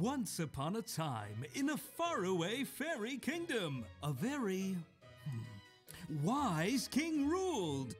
Once upon a time, in a faraway fairy kingdom, a very hmm, wise king ruled.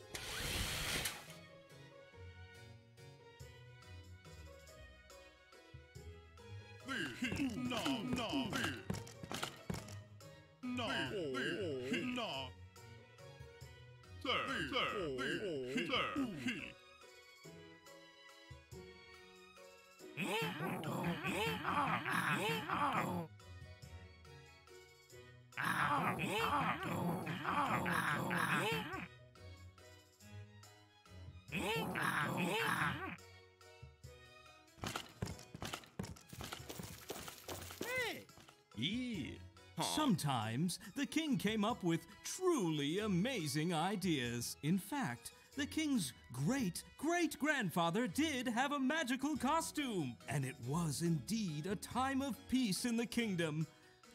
Sometimes the king came up with truly amazing ideas. In fact, the king's great great grandfather did have a magical costume, and it was indeed a time of peace in the kingdom.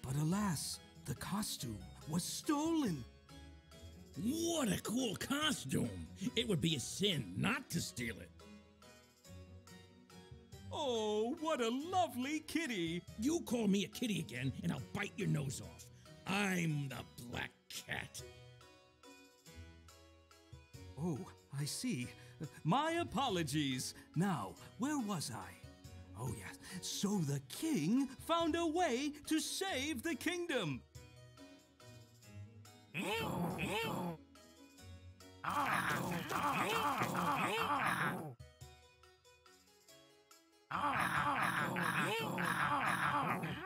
But alas, the costume was stolen. What a cool costume! It would be a sin not to steal it. Oh, what a lovely kitty! You call me a kitty again, and I'll bite your nose off. I'm the black cat. Oh, I see. My apologies. Now, where was I? Oh, yes. So the king found a way to save the kingdom. Ah. Oh, oh, oh, oh,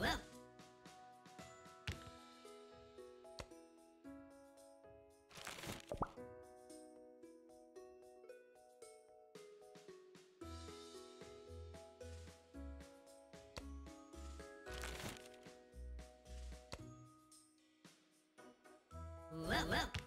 Well, well. Well.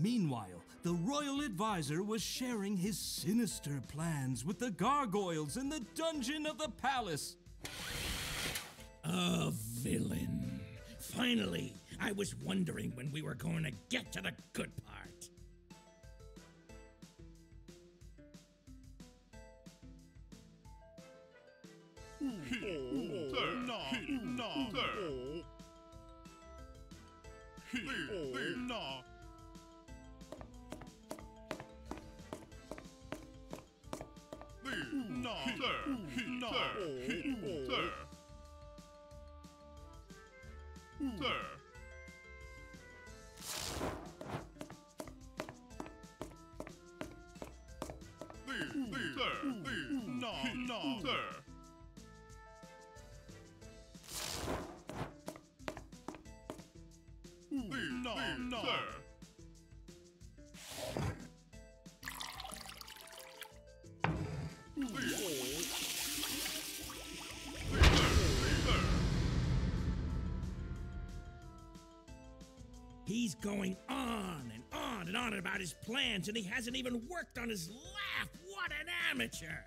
Meanwhile, the royal advisor was sharing his sinister plans with the gargoyles in the dungeon of the palace. A villain. Finally, I was wondering when we were going to get to the good part. Going on and on and on about his plans, and he hasn't even worked on his laugh. What an amateur!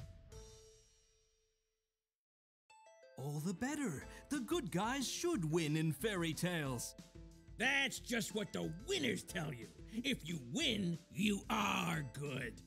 All the better. The good guys should win in fairy tales. That's just what the winners tell you. If you win, you are good.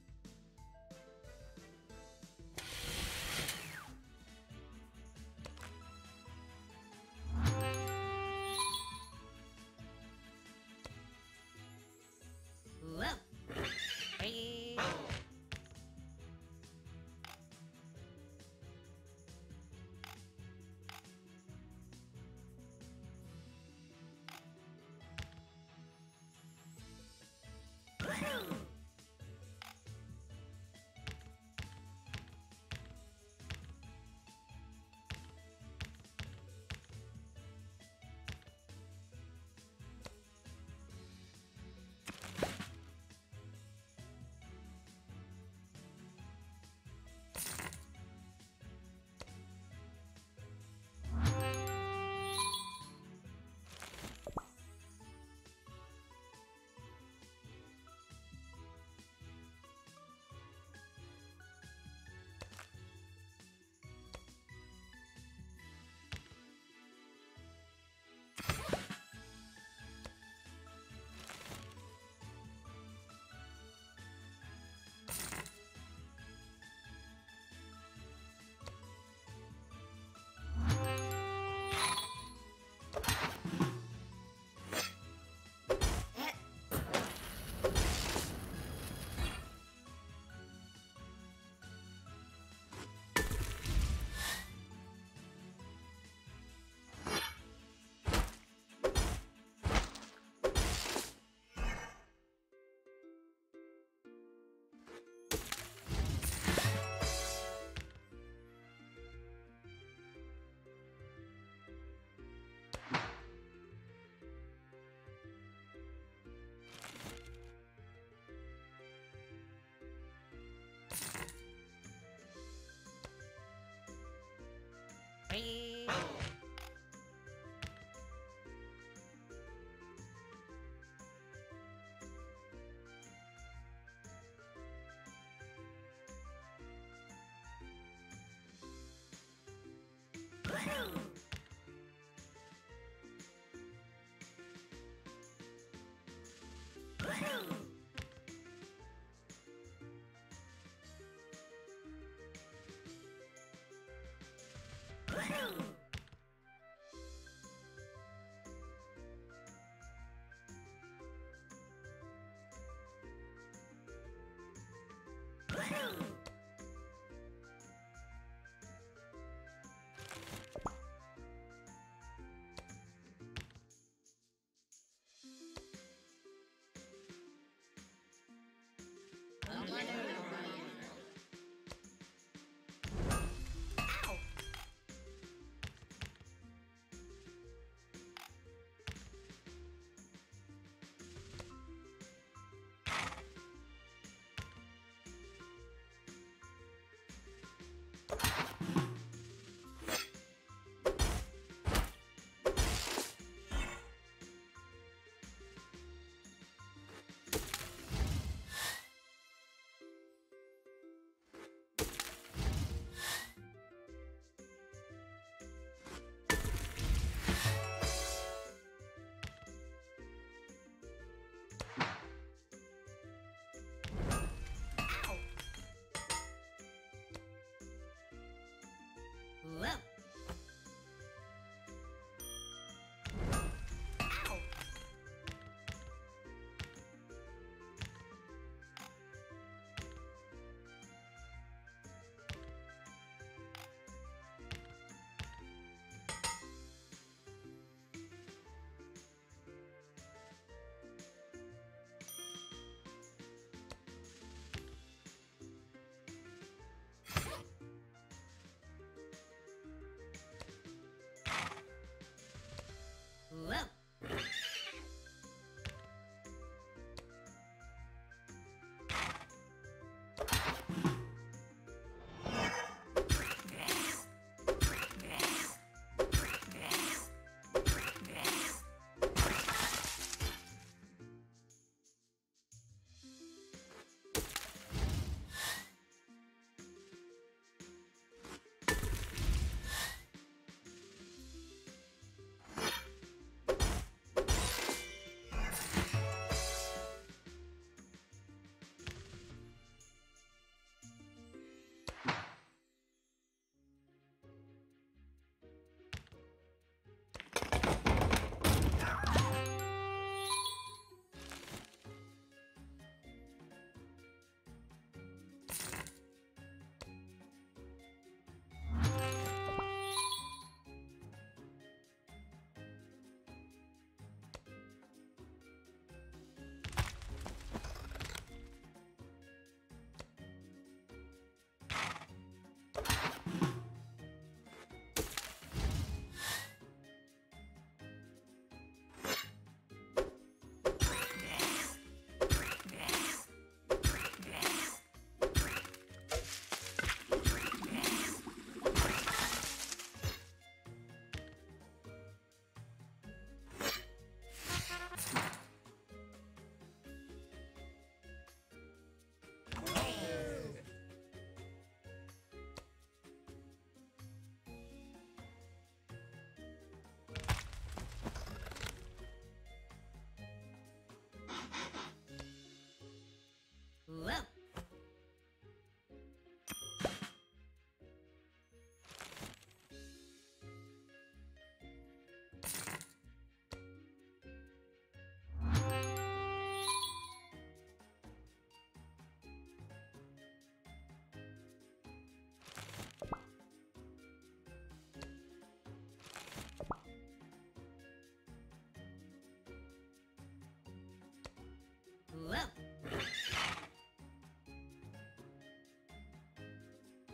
Bye.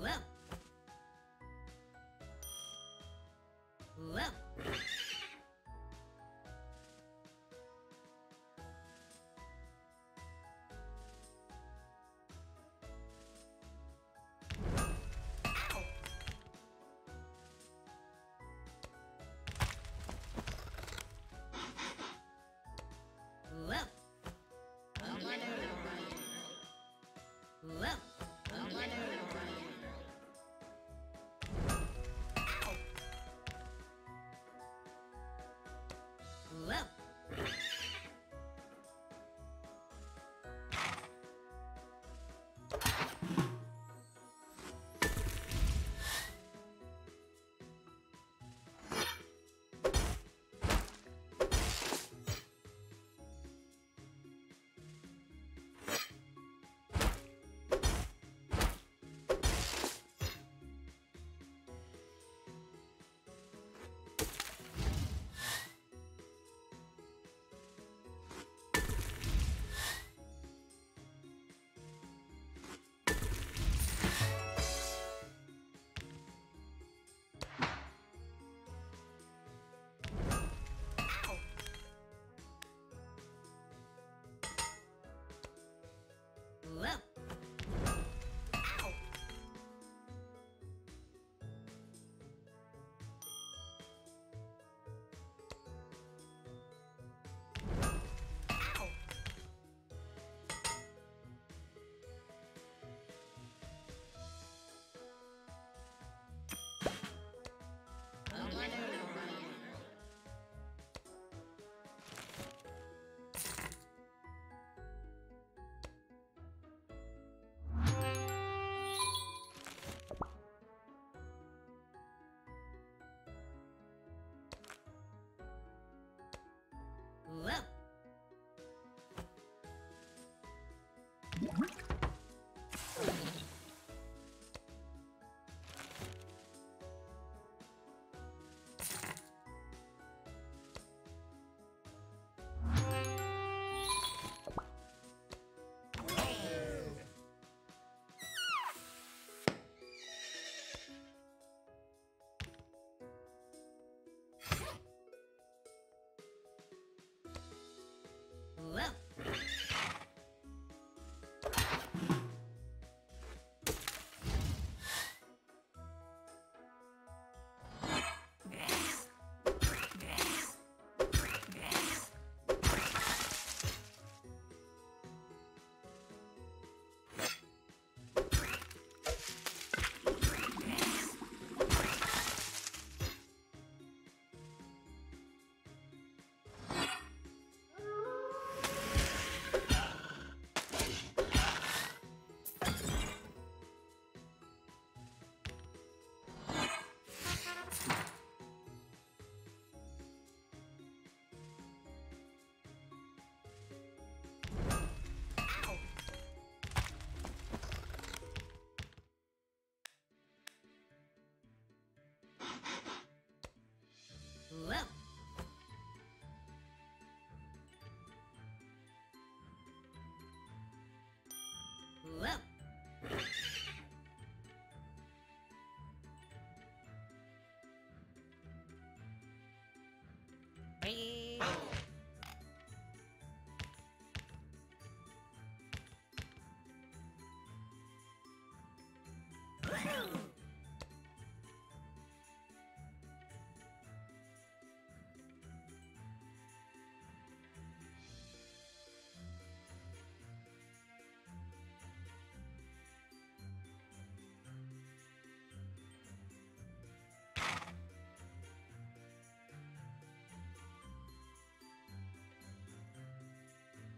Well. Well. Whoa.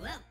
Well.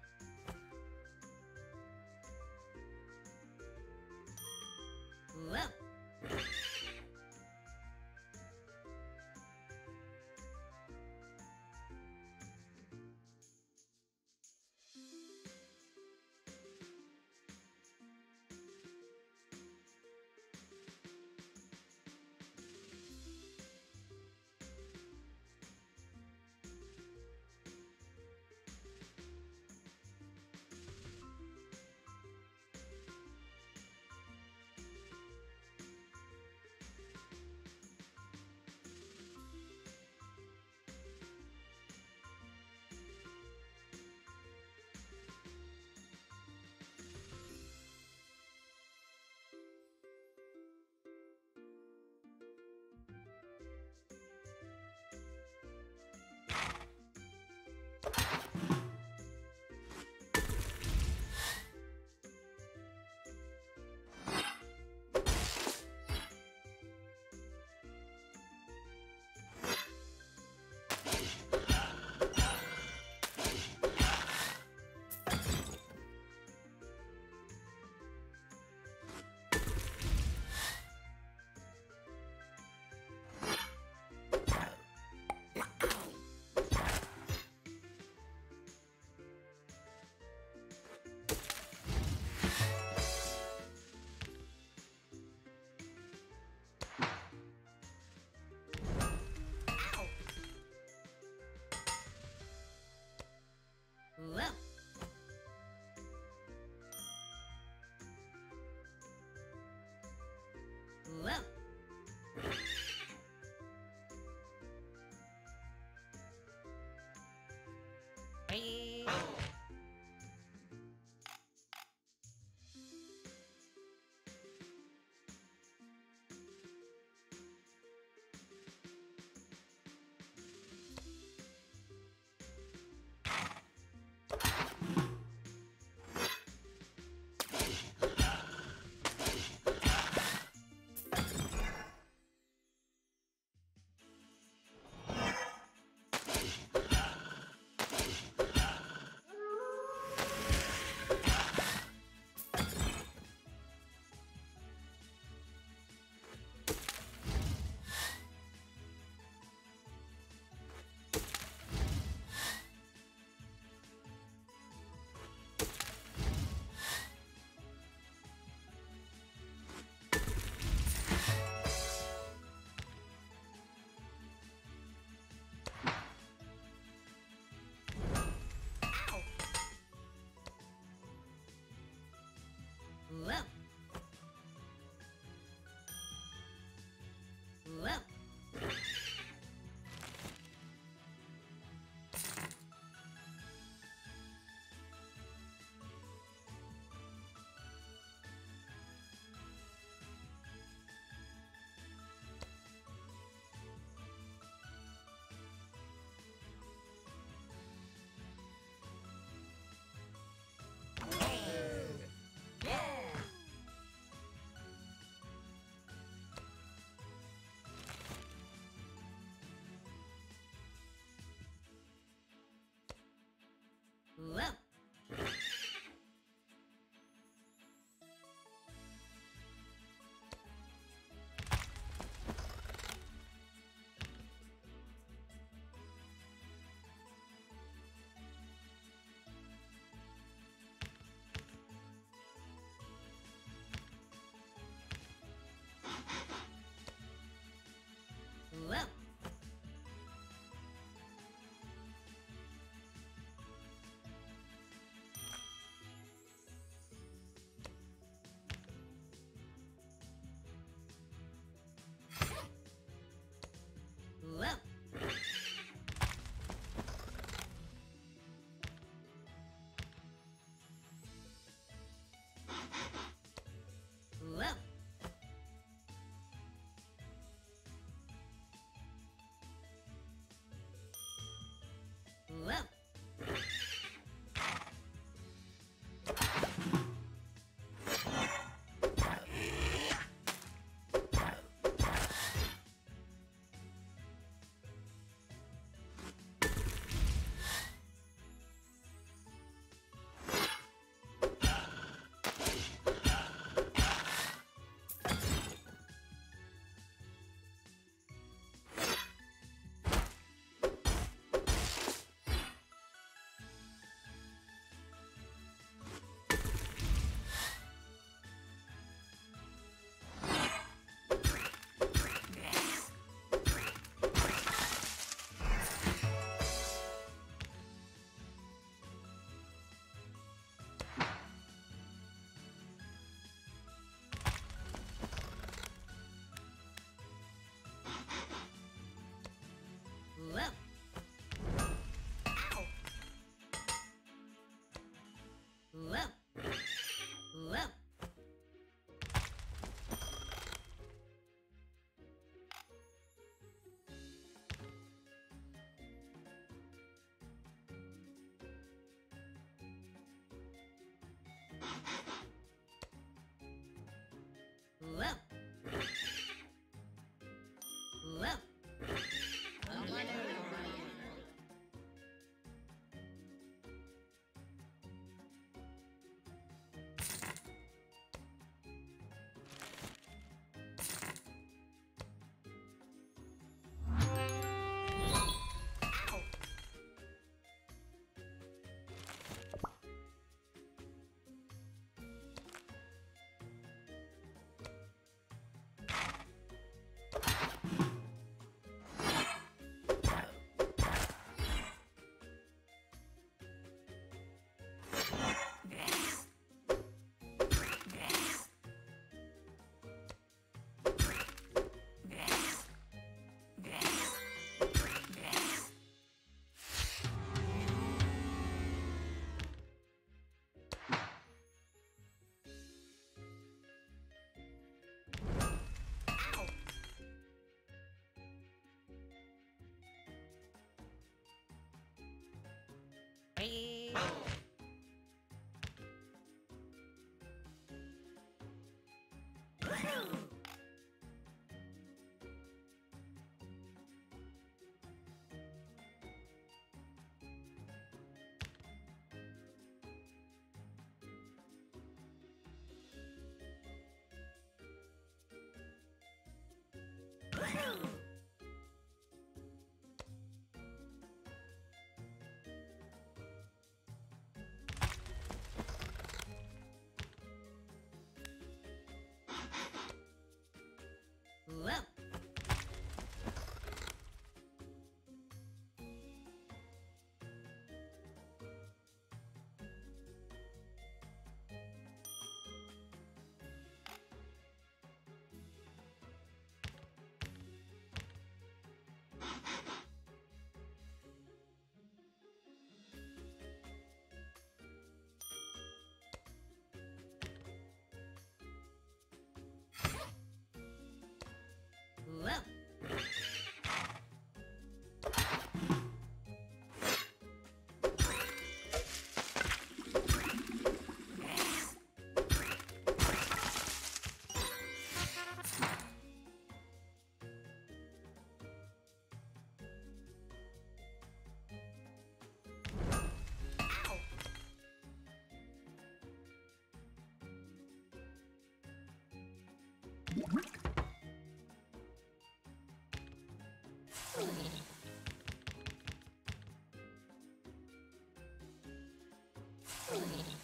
Thank you.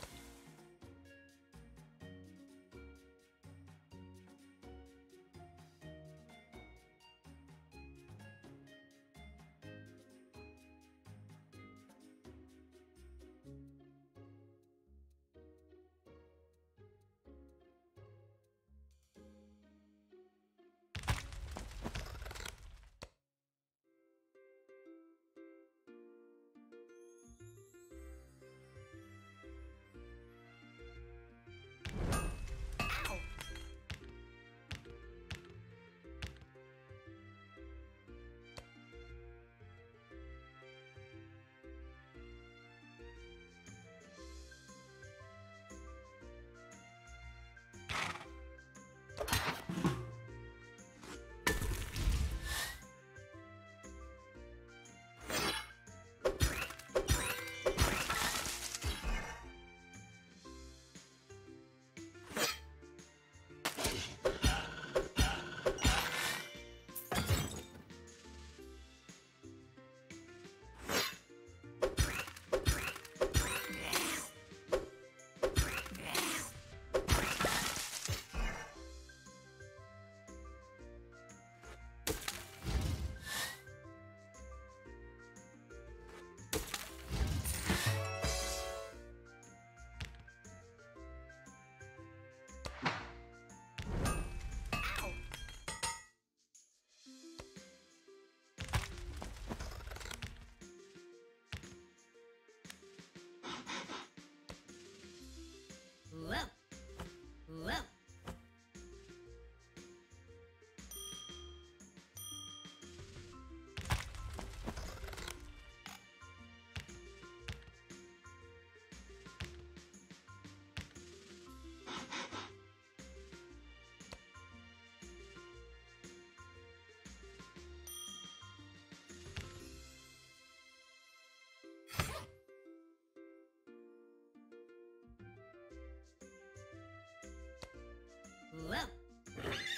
Whoa.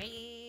Bye.